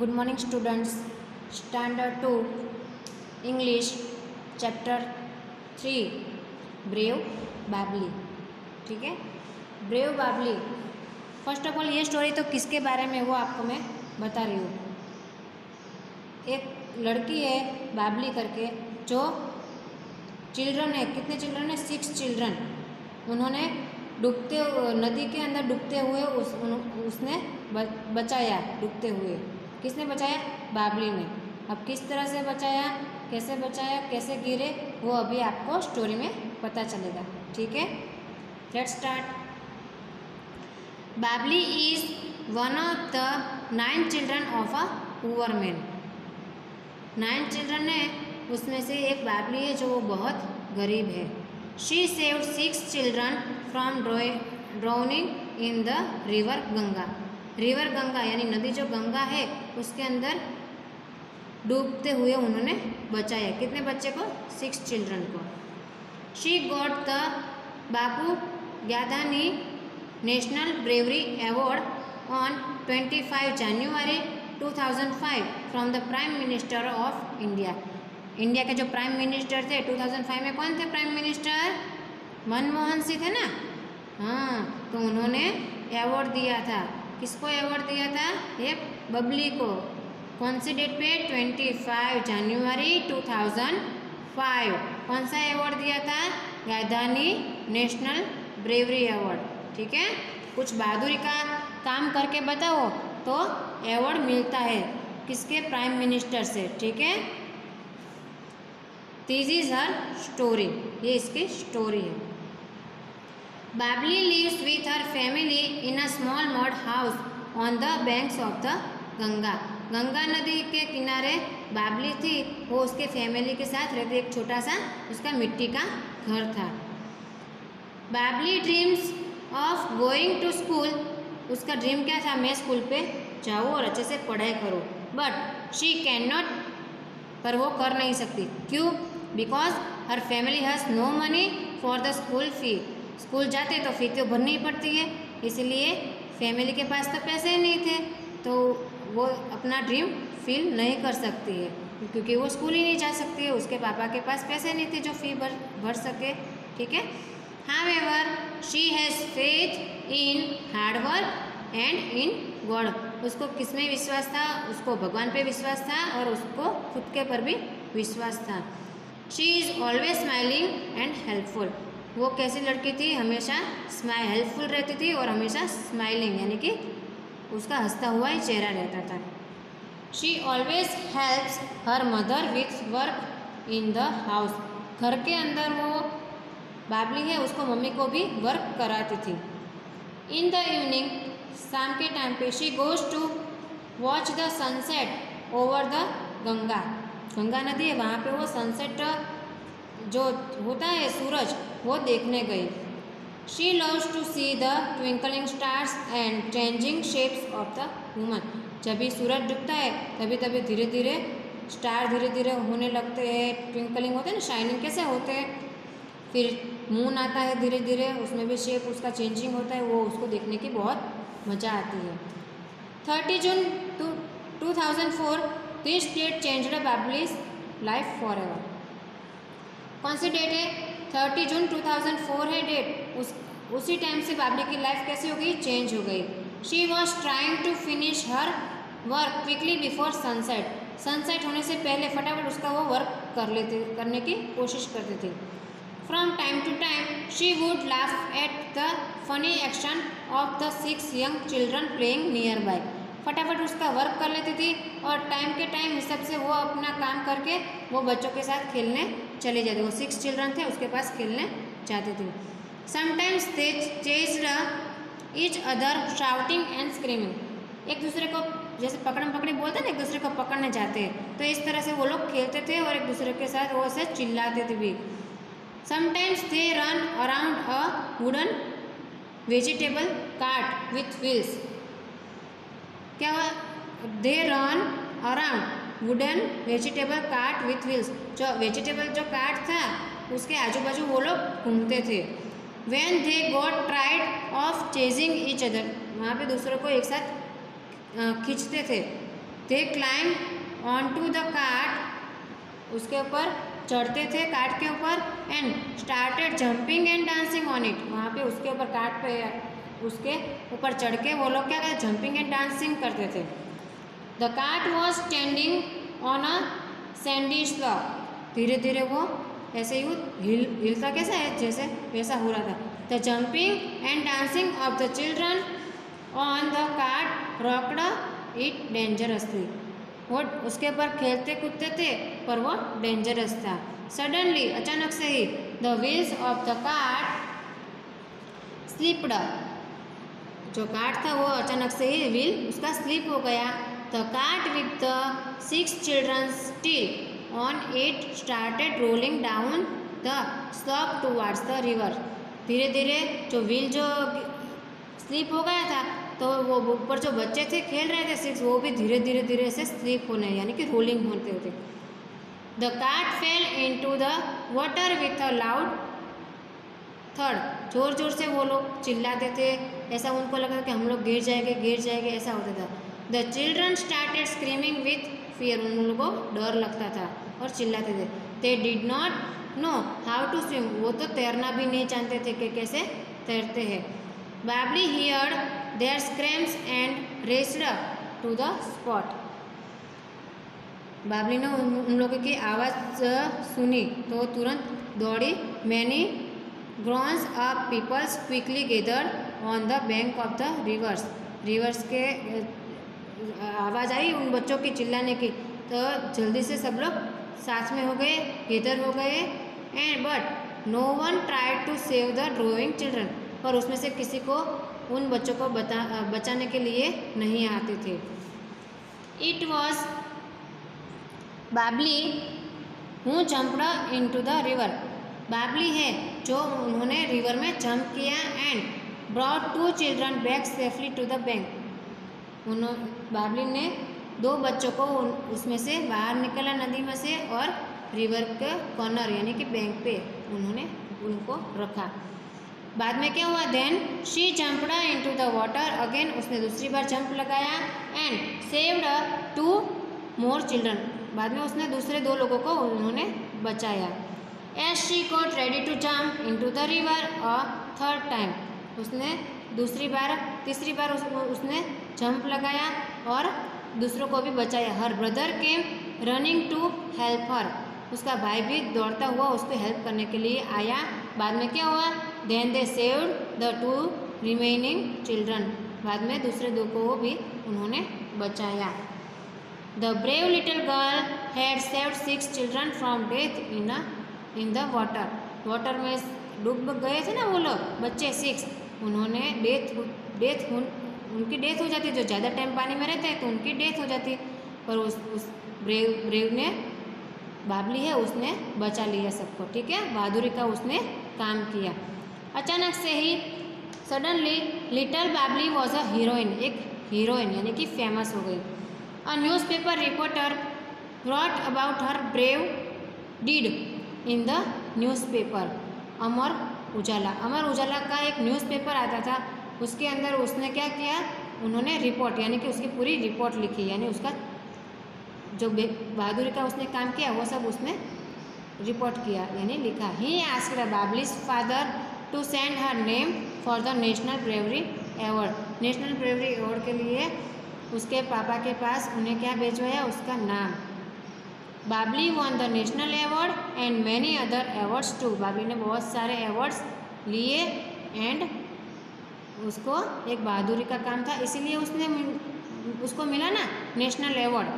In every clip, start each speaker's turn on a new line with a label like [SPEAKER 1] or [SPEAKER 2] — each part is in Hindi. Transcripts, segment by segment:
[SPEAKER 1] Good morning students standard two English chapter three brave Babli ठीक है? Brave Babli first of all ये स्टोरी तो किसके बारे में वो आपको मैं बता रही हूँ। एक लड़की है बाबली करके, जो चिल्ड्रन है। कितने चिल्ड्रन है? सिक्स चिल्ड्रन उन्होंने डूबते, नदी के अंदर डूबते हुए उस उसने बचाया, डूबते हुए। किसने बचाया? बाबली ने। अब किस तरह से बचाया? कैसे बचाया? कैसे गिरे? वो अभी आपको स्टोरी में पता चलेगा। ठीक है? Let start Babli is one of the nine children of a poor man nine children है उसमें से एक बाबली है जो वो बहुत गरीब है। She saved six children from drowning in the river Ganga river Ganga, यानी नदी जो गंगा है, उसके अंदर डूबते हुए उन्होंने बचाया। कितने बच्चे को? सिक्स चिल्ड्रन को। She got the Bapu Gaidinliu national bravery award on 25 January 2005 from the prime minister of India India के जो प्राइम मिनिस्टर थे 2005 में कौन थे प्राइम मिनिस्टर मनमोहन सिंह थे ना? हाँ तो उन्होंने अवार्ड दिया था। किसको अवार्ड दिया था? ये बबली को। कौन सी डेट पे? 25 जनवरी 2005 कौन सा अवार्ड दिया था? गायधानी नेशनल ब्रेवरी अवार्ड ठीक है? कुछ बहादुरी का काम करके बताओ तो अवार्ड मिलता है किसके? प्राइम मिनिस्टर से। ठीक है? दिस इज़ हर स्टोरी ये इसकी स्टोरी है। Babli lives with her family in a small mud house on the banks of the Ganga Ganga नदी के किनारे बाबली थी। वो उसके फैमिली के साथ रहती। एक छोटा सा उसका मिट्टी का घर था। Babli dreams of going to school उसका ड्रीम क्या था? मैं स्कूल पे जाऊँ और अच्छे से पढ़ाई करूँ। बट शी कैन नॉट पर वो कर नहीं सकती। क्यों? Because her family has no money for the school fee school जाते तो फ़ी तो भरनी ही पड़ती है, इसलिए फैमिली के पास तो पैसे ही नहीं थे तो वो अपना ड्रीम फील नहीं कर सकती है, क्योंकि वो स्कूल ही नहीं जा सकती है, उसके पापा के पास पैसे नहीं थे जो फ़ी भर भर सके, ठीक है? हाँ however she has faith in hard work and in God उसको किसमें विश्वास था? उसको भगवान पे विश्वास था और उसको खुद के पर भी विश्वास था। She is always smiling and helpful वो कैसी लड़की थी, हमेशा स्माइल हेल्पफुल रहती थी और हमेशा स्माइलिंग यानी कि उसका हंसता हुआ ही चेहरा रहता था। She always helps her mother with work in the house घर के अंदर वो बाबली है, उसको मम्मी को भी वर्क कराती थी। इन द इवनिंग शाम के टाइम पे she goes to watch the sunset over the Ganga. Ganga नदी है, वहाँ पे वो सनसेट जो होता है सूरज, वो देखने गई। She loves to see the twinkling stars and changing shapes of the woman जब भी सूरज डूबता है तभी तभी धीरे धीरे स्टार धीरे धीरे होने लगते हैं। ट्विंकलिंग होते हैं ना शाइनिंग कैसे होते हैं? फिर मून आता है धीरे धीरे उसमें भी शेप उसका चेंजिंग होता है, वो उसको देखने की बहुत मज़ा आती है। Thirty June two two thousand four this date changed Babli's life for ever कौन सी डेट है? थर्टी जून 2004 है डेट उस, उसी टाइम से बाबली की लाइफ कैसे हो गई? चेंज हो गई. She was trying to finish her work quickly before sunset sunset होने से पहले फटाफट उसका वो वर्क कर लेते, करने की कोशिश करती थी. From time to time she would laugh at the funny action of the six young children playing nearby फटाफट उसका वर्क कर लेती थी और टाइम के टाइम हिसाब से वो अपना काम करके वो बच्चों के साथ खेलने चले जाते वो सिक्स चिल्ड्रन थे, उसके पास खेलने जाते थे। Sometimes they chase each other shouting and screaming एक दूसरे को जैसे पकड़म पकड़ी बोलते हैं ना, एक दूसरे को पकड़ने जाते हैं। तो इस तरह से वो लोग खेलते थे और एक दूसरे के साथ वो ऐसे चिल्लाते थे भी। Sometimes they run around a wooden vegetable cart with wheels क्या हुआ? They run around wooden vegetable cart with wheels जो वेजिटेबल जो कार्ट था, उसके आजू बाजू वो लोग घूमते थे। When they got tired of chasing each other वहाँ पे दूसरों को एक साथ खींचते थे। They climb on to the cart उसके ऊपर चढ़ते थे कार्ट के ऊपर and started jumping and dancing on it वहाँ पे उसके ऊपर कार्ट पे, उसके ऊपर चढ़ के वो लोग क्या करते जंपिंग एंड डांसिंग करते थे। The cart was standing on a sandy slope धीरे धीरे वो ऐसे ही हिल, हिलता कैसा है? जैसे वैसा हो रहा था। The jumping and dancing of the children on the cart rocked it dangerous थी वो उसके ऊपर खेलते कूदते थे, पर वो डेंजरस था। सडनली अचानक से ही the wheels of the cart slipped जो कार्ट था वो अचानक से ही व्हील उसका स्लिप हो गया। The cart with the six children still on it started rolling down the slope towards the river धीरे धीरे जो व्हील जो स्लिप हो गया था तो वो ऊपर जो बच्चे थे, खेल रहे थे सिक्स वो भी धीरे धीरे धीरे से स्लिप होने, यानी कि रोलिंग होते होते। The cart fell into the water with a loud third ज़ोर ज़ोर से वो लोग चिल्लाते थे, ऐसा उनको लगा कि हम लोग गिर जाएँगे गिर जाएँगे, ऐसा होता था। The children started screaming with fear उन लोगों को डर लगता था और चिल्लाते थे। They did not know how to swim वो तो तैरना भी नहीं जानते थे कि कैसे तैरते हैं। Babli hear their screams and raced to the spot Babli ने उन, उन लोगों की आवाज़ सुनी तो तुरंत दौड़ी। Many grownups peoples quickly gather on the bank of the rivers rivers के आवाज़ आई उन बच्चों की चिल्लाने की। तो जल्दी से सब लोग साथ में हो गए, गेदर हो गए। And but no one try to save the drowning children पर उसमें से किसी को उन बच्चों को बता, बचाने के लिए नहीं आते थे। It was Babli who jumped into the river Babli है जो उन्होंने रिवर में जंप किया and brought two children back safely to the bank उन्होंने बाबली ने दो बच्चों को उसमें से बाहर निकला नदी में से और रिवर के कॉर्नर, यानी कि बैंक पे उन्होंने उनको रखा। बाद में क्या हुआ? Then she jumped into the water again उसने दूसरी बार जंप लगाया and saved two more children बाद में उसने दूसरे दो लोगों को उन्होंने बचाया। As she got ready to jump into the river a third time उसने दूसरी बार तीसरी बार उस, उसने जंप लगाया और दूसरों को भी बचाया। Her brother came running to help her उसका भाई भी दौड़ता हुआ उसको हेल्प करने के लिए आया। बाद में क्या हुआ? Then they saved the two remaining children बाद में दूसरे दो को भी उन्होंने बचाया। The brave little girl had saved six children from death in in the water water में डूब गए थे ना वो लोग? बच्चे सिक्स उन्होंने डेथ डेथ उनकी डेथ हो जाती जो ज़्यादा टाइम पानी में रहते हैं तो उनकी डेथ हो जाती पर उस उस ब्रेव ब्रेव ने बाबली है, उसने बचा लिया सबको, ठीक है? बहादुरी का उसने काम किया। अचानक से ही suddenly little Babli was a heroine एक हीरोइन यानी कि फ़ेमस हो गई। A newspaper reporter brought about her brave deed in the newspaper Amar Ujala. Amar Ujala का एक न्यूज़पेपर आता था। उसके अंदर उसने क्या किया? उन्होंने रिपोर्ट यानी कि उसकी पूरी रिपोर्ट लिखी, यानी उसका जो बहादुरी का उसने काम किया, वो सब उसने रिपोर्ट किया, यानी लिखा। He asked Babli's father to send her name for the national bravery award. National bravery award के लिए उसके पापा के पास उन्हें क्या भेजवाया? उसका नाम। Babli won the national award and many other awards to Babli ने बहुत सारे अवार्ड्स लिए एंड उसको एक बहादुरी का काम था, इसीलिए उसने उसको मिला ना नेशनल अवार्ड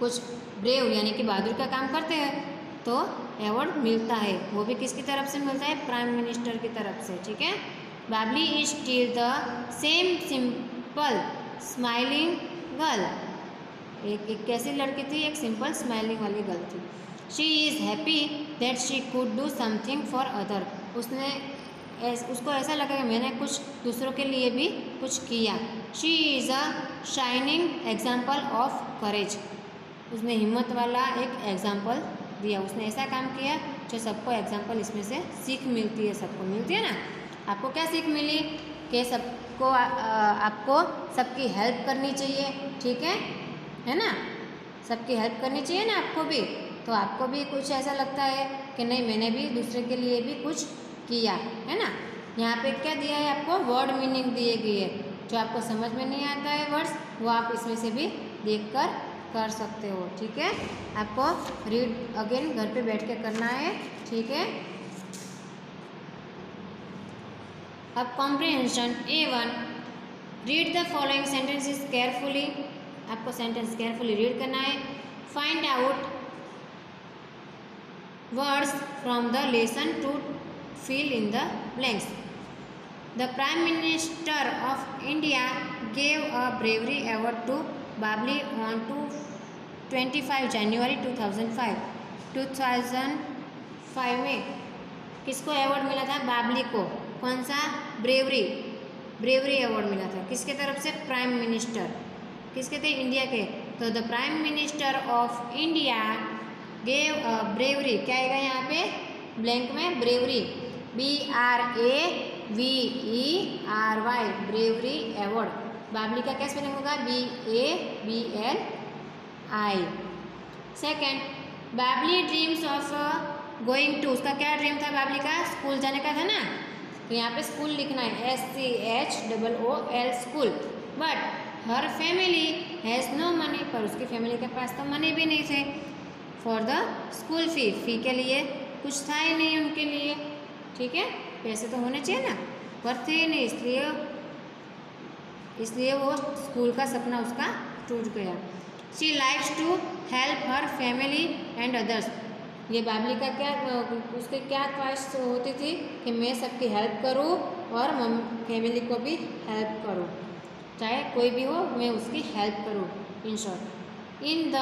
[SPEAKER 1] कुछ ब्रेव यानी कि बहादुर का काम करते हैं तो अवार्ड मिलता है। वो भी किसकी तरफ़ से मिलता है? प्राइम मिनिस्टर की तरफ़ से, ठीक है? Babli is still the same simple smiling girl एक एक कैसी लड़की थी एक सिंपल स्माइलिंग वाली गर्ल थी। She is happy that she could do something for other उसने ऐस, उसको ऐसा लगा कि मैंने कुछ दूसरों के लिए भी कुछ किया। She is a shining example of courage उसने हिम्मत वाला एक एग्ज़ाम्पल दिया। उसने ऐसा काम किया जो सबको एग्ज़ाम्पल इसमें से सीख मिलती है सबको मिलती है ना? आपको क्या सीख मिली? कि सबको आपको सबकी हेल्प करनी चाहिए ठीक है? है ना? सबकी हेल्प करनी चाहिए ना आपको भी। तो आपको भी कुछ ऐसा लगता है कि नहीं, मैंने भी दूसरे के लिए भी कुछ किया, है ना? यहाँ पे क्या दिया है आपको? वर्ड मीनिंग दिए गई है। जो आपको समझ में नहीं आता है वर्ड्स वो आप इसमें से भी देख कर कर सकते हो, ठीक है? आपको रीड अगेन घर पे बैठ के करना है, ठीक है? अब comprehension A one read the following sentences carefully आपको सेंटेंस केयरफुली रीड करना है. Find out words from the lesson to fill fill in the blanks. The Prime Minister of India gave a bravery award to Babli on 25 January 2005. 2005 में किसको अवार्ड मिला था? बाबली को. कौन सा? ब्रेवरी ब्रेवरी अवार्ड मिला था. किसके तरफ़ से? प्राइम मिनिस्टर किसके थे? इंडिया के। तो the prime minister of India gave bravery क्या आएगा यहाँ पे? ब्लैंक में bravery B R A V E R Y bravery award Babli का क्या स्पेलिंग होगा? B A B L I second Babli dreams of going to उसका क्या ड्रीम था बाबली का? स्कूल जाने का था ना? तो यहाँ पे स्कूल लिखना है। S C H double O L school but her family has no money पर उसकी फैमिली के पास तो मनी भी नहीं थे। For the school fee fee के लिए कुछ था ही नहीं उनके लिए। ठीक है? पैसे तो होने चाहिए ना? पर थे नहीं, इसलिए इसलिए वो स्कूल का सपना उसका टूट गया। She likes to help her family and others ये बाबली का क्या, उसके क्या ख्वाहिश होती थी कि मैं सबकी हेल्प करूँ और मम फैमिली को भी हेल्प करूँ? चाहे कोई भी हो, मैं उसकी हेल्प करूँ in short in the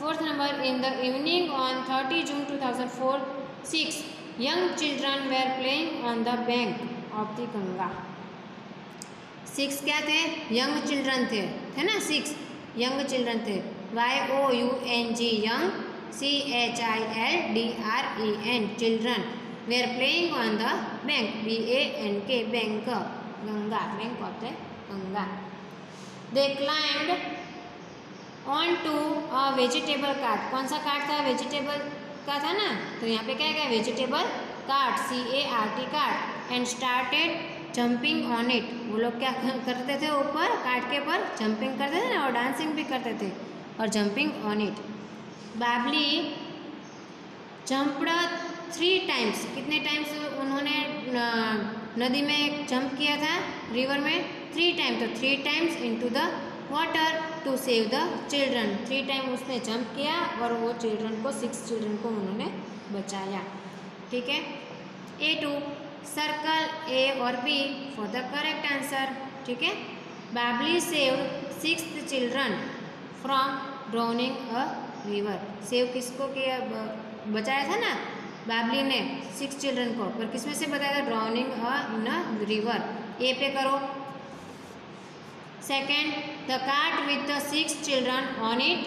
[SPEAKER 1] fourth number in the evening on thirty June two thousand four six young children were playing on the bank of the Ganga six क्या थे? यंग चिल्ड्रन थे थे ना? सिक्स यंग चिल्ड्रन थे. Y O U N G young C H I L D R E N children were playing on the bank B A N K bank Ganga bank of the Ganga they climbed on to a vegetable cart कौन सा कार्ट था? वेजिटेबल का था ना? तो यहाँ पे क्या है vegetable cart C A R T cart and started jumping on it वो लोग क्या करते थे ऊपर? कार्ट के ऊपर जंपिंग करते थे ना? और डांसिंग भी करते थे और jumping on it Babli jumped three times कितने टाइम्स उन्होंने नदी में एक जंप किया था रिवर में थ्री टाइम तो three times into the water to save the children three time उसने जंप किया और वो चिल्ड्रन को सिक्स चिल्ड्रन को उन्होंने बचाया। ठीक है? ए टू सर्कल ए और B for the correct answer ठीक है? Babli save six children from drowning a river save किसको किया? बचाया था ना? बाबली ने सिक्स चिल्ड्रन को, पर किसमें से बताया था? ड्रॉनिंग न रिवर ए पे करो। Second the cart with the six children on it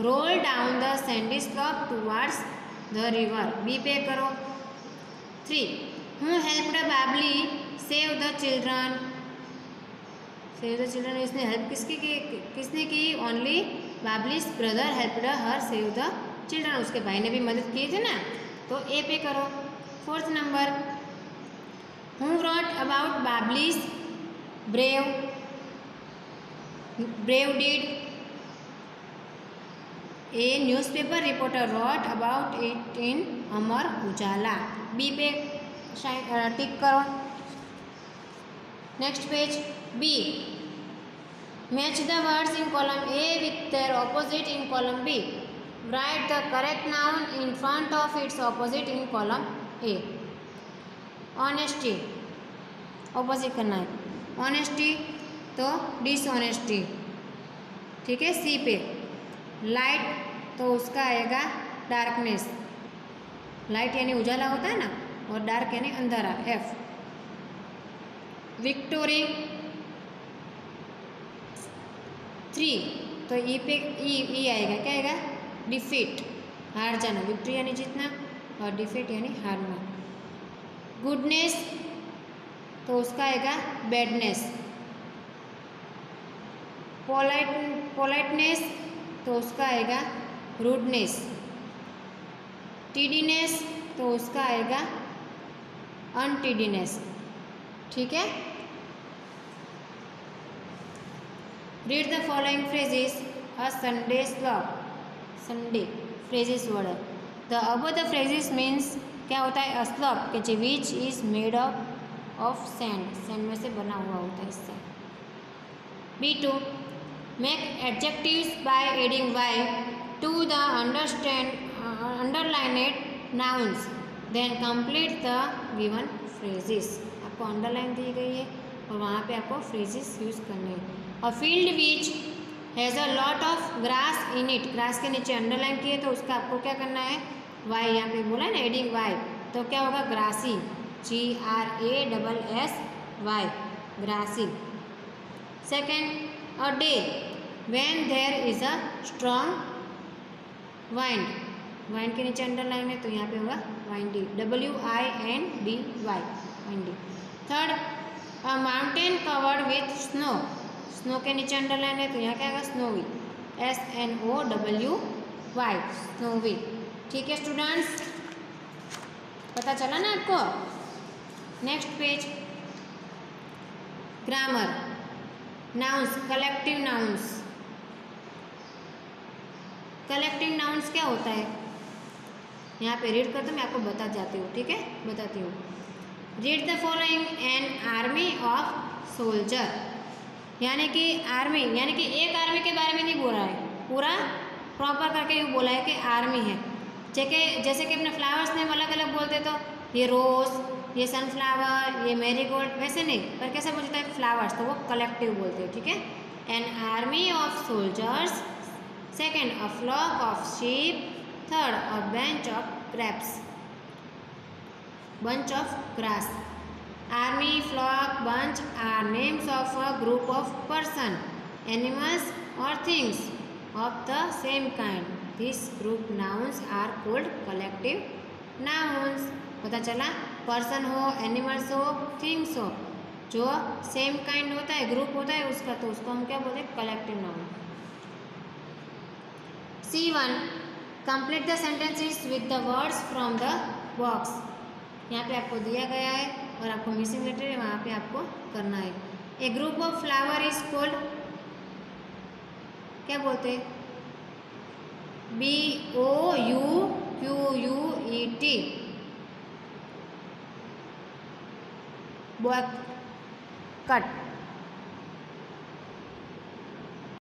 [SPEAKER 1] roll down the sandy slope towards the river B पे करो। Three who help the Babli save the children save the children इसने हेल्प किसकी की? किसने की? Only Babli's brother help her save the children उसके भाई ने भी मदद की थी ना? तो ए पे करो। Fourth number who wrote about Babli's brave brave deed? A newspaper reporter wrote about it in amar ujala. B पे टिक करो। Next page B match the words in column A with their opposite in column B write the correct noun in front of its opposite in column A. Honesty. Opposite करना है. Honesty तो डिसऑनेस्टी ठीक है? सी पे. लाइट तो उसका आएगा डार्कनेस लाइट यानी उजाला होता है ना? और डार्क यानी अंधारा. एफ़ विक्टोरी थ्री तो ई पे ई ई आएगा. क्या आएगा? डिफीट हार जाना विक्ट्री यानी जीतना और डिफीट यानी हारना। गुडनेस तो उसका आएगा बैडनेस पोलाइट पोलाइटनेस तो उसका आएगा रूडनेस टीडीनेस तो उसका आएगा अनटीडीनेस ठीक है? Read the following phrases a sandy slope sandy phrases word the अब द फ्रेजेस मीन्स क्या होता है? अस्लप के जी which is made up of sand sand में से बना हुआ होता है इससे। B to make adjectives by adding Y to the understand underlined nouns then complete the given phrases आपको अंडरलाइन दी गई है, और वहाँ पे आपको फ्रेजेस यूज़ करने हैं। और field which has a lot of grass in it grass के नीचे अंडरलाइन किए तो उसका आपको क्या करना है? वाई यहाँ पे बोला ना एडिंग वाई तो क्या होगा? Grassy G R A double S Y grassy second a day when there is a strong wind wind के नीचे अंडरलाइन है तो यहाँ पे होगा windy W I N D Y windy third a mountain covered with snow snow के नीचे अंडरलाइन है तो यहाँ क्या आएगा? Snowy S N O W Y snowy ठीक है स्टूडेंट्स पता चला ना आपको? Next page grammar nouns collective nouns collective nouns क्या होता है? यहाँ पे रीड कर दो, मैं आपको बता जाती हूँ, ठीक है? बताती हूँ. Read the following an army of soldier यानी कि आर्मी यानी कि एक आर्मी के बारे में नहीं बोल है। पूरा प्रॉपर करके यूँ बोला है कि आर्मी है। जैसे जैसे कि अपने फ्लावर्स नेम अलग अलग बोलते तो ये रोज़ ये सनफ्लावर ये मेरीगोल्ड वैसे नहीं, पर कैसे बोलते हैं? फ्लावर्स तो वो कलेक्टिव बोलते हैं, ठीक है? An army of soldiers second a flock of sheep third a bunch of grapes bunch of grass army flock bunch are names of a group of person, animals, or things of the same kind. This group nouns are called collective nouns पता चला? पर्सन हो एनिमल्स हो थिंग्स हो। जो सेम काइंड होता है ग्रुप होता है, उसका तो उसको हम क्या बोलते हैं? Collective noun C one complete the sentences with the words from the box यहाँ पे आपको दिया गया है। और आपको मिसिंग लेटर है, वहाँ पे आपको करना है। A group of flower is called क्या बोलते हैं? B O U Q U E T cut